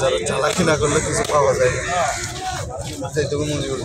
যারা চালাকি না করলে কিছু পাওয়া যায় না যেটুকু মনে করি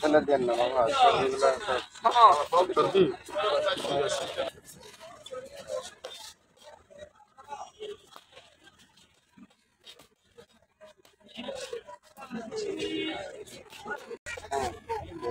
ফেলে দেন না বাবা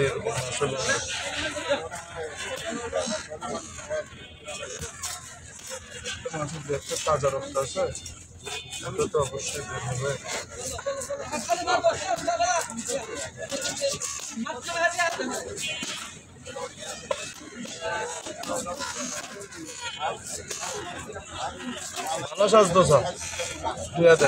এরকম আসলে মাছের যে একটা তাজা রক্ত আছে। অবশ্যই হবে ভালো স্বাস্থ্য স্যার। ঠিক আছে